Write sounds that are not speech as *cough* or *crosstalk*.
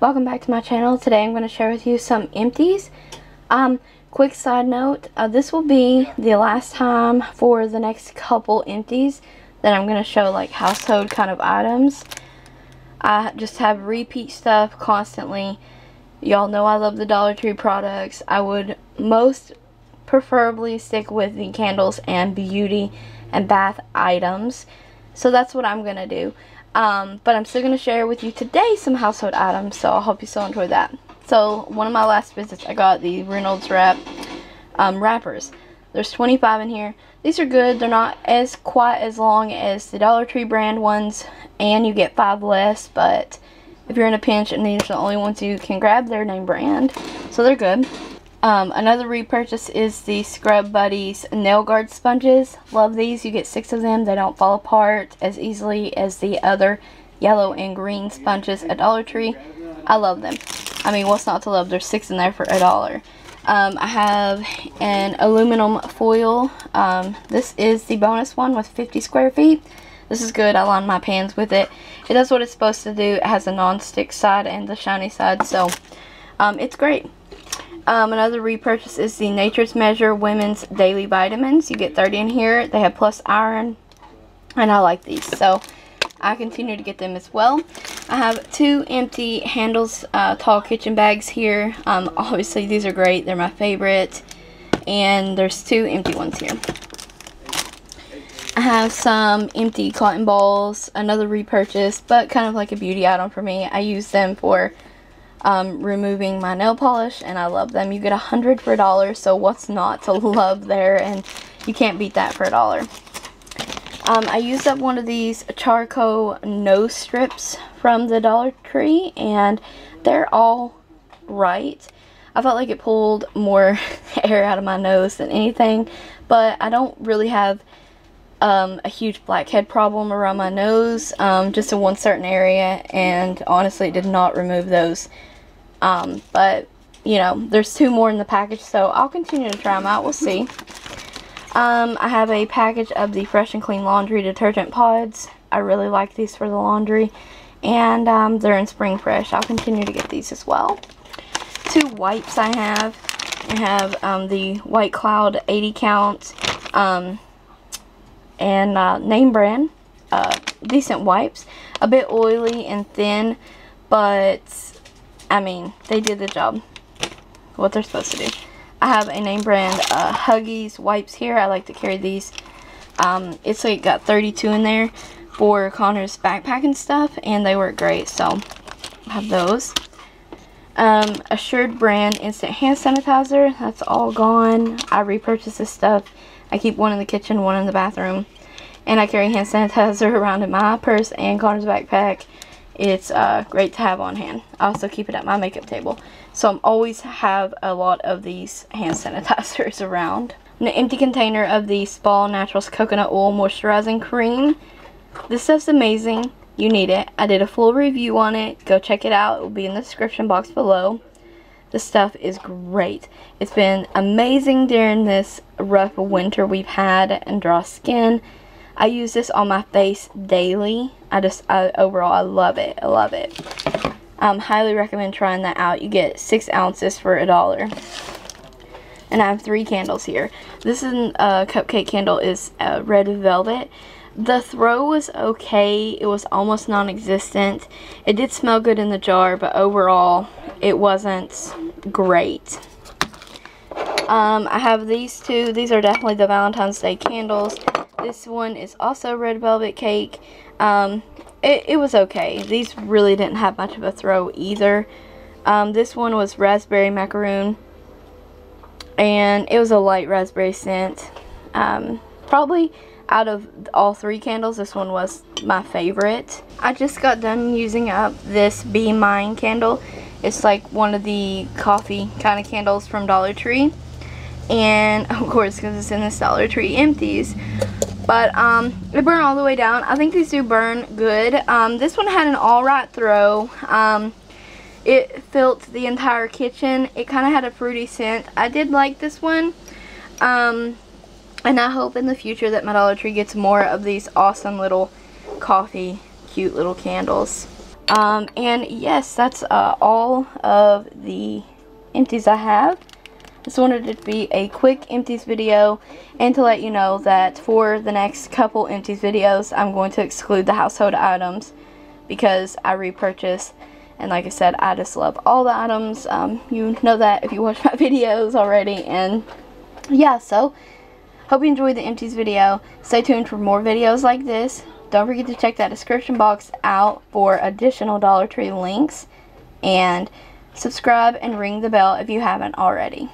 welcome back to my channel. Today I'm going to share with you some empties. Um, quick side note, uh, this will be the last time for the next couple empties that I'm going to show like household kind of items. I just have repeat stuff constantly. Y'all know I love the Dollar Tree products. I would most preferably stick with the candles and beauty and bath items. So that's what I'm going to do. Um, but I'm still going to share with you today some household items, so I hope you still enjoy that. So, one of my last visits, I got the Reynolds Wrap um, wrappers. There's 25 in here. These are good. They're not as quite as long as the Dollar Tree brand ones, and you get five less, but if you're in a pinch and these are the only ones you can grab, they're name brand, so they're good. Um, another repurchase is the Scrub Buddies Nail Guard Sponges. Love these. You get six of them. They don't fall apart as easily as the other yellow and green sponges at Dollar Tree. I love them. I mean, what's not to love? There's six in there for a dollar. Um, I have an aluminum foil. Um, this is the bonus one with 50 square feet. This is good. I line my pans with it. It does what it's supposed to do. It has a non-stick side and the shiny side, so um, it's great. Um, another repurchase is the Nature's Measure Women's Daily Vitamins. You get 30 in here. They have plus iron, and I like these, so I continue to get them as well. I have two empty handles uh, tall kitchen bags here. Um, obviously, these are great. They're my favorite, and there's two empty ones here. I have some empty cotton balls, another repurchase, but kind of like a beauty item for me. I use them for um, removing my nail polish and I love them. You get a hundred for a dollar so what's not to *laughs* love there and you can't beat that for a dollar. Um, I used up one of these charcoal nose strips from the Dollar Tree and they're all right. I felt like it pulled more *laughs* air out of my nose than anything but I don't really have um, a huge blackhead problem around my nose, um, just in one certain area, and honestly it did not remove those um, but, you know, there's two more in the package, so I'll continue to try them out. We'll see. Um, I have a package of the Fresh and Clean Laundry Detergent Pods. I really like these for the laundry. And um, they're in Spring Fresh. I'll continue to get these as well. Two wipes I have. I have um, the White Cloud 80 count um, and uh, name brand. Uh, decent wipes. A bit oily and thin, but I mean, they did the job. What they're supposed to do. I have a name brand uh, Huggies wipes here. I like to carry these. Um, it's like got 32 in there for Connor's backpack and stuff, and they work great. So I have those. Um, Assured brand instant hand sanitizer. That's all gone. I repurchased this stuff. I keep one in the kitchen, one in the bathroom. And I carry hand sanitizer *laughs* around in my purse and Connor's backpack it's uh, great to have on hand. I also keep it at my makeup table. So I'm always have a lot of these hand sanitizers *laughs* around. An empty container of the Spa Naturals Coconut Oil Moisturizing Cream. This stuff's amazing. You need it. I did a full review on it. Go check it out. It will be in the description box below. The stuff is great. It's been amazing during this rough winter we've had and dry skin. I use this on my face daily. I just, I, overall, I love it. I love it. Um, highly recommend trying that out. You get six ounces for a dollar. And I have three candles here. This is a uh, cupcake candle is uh, red velvet. The throw was okay. It was almost non-existent. It did smell good in the jar, but overall, it wasn't great. Um, I have these two. These are definitely the Valentine's Day candles. This one is also red velvet cake. Um, it, it was okay. These really didn't have much of a throw either. Um, this one was raspberry macaroon. And it was a light raspberry scent. Um, probably out of all three candles, this one was my favorite. I just got done using up this Be Mine candle. It's like one of the coffee kind of candles from Dollar Tree. And *laughs* of course, because it's in this Dollar Tree empties. But um, it burned all the way down. I think these do burn good. Um, this one had an alright throw. Um, it filled the entire kitchen. It kind of had a fruity scent. I did like this one. Um, and I hope in the future that my Dollar Tree gets more of these awesome little coffee, cute little candles. Um, and yes, that's uh, all of the empties I have. Just wanted it to be a quick empties video and to let you know that for the next couple empties videos I'm going to exclude the household items because I repurchase. And like I said I just love all the items. Um, you know that if you watch *laughs* my videos already. And yeah so hope you enjoyed the empties video. Stay tuned for more videos like this. Don't forget to check that description box out for additional Dollar Tree links. And subscribe and ring the bell if you haven't already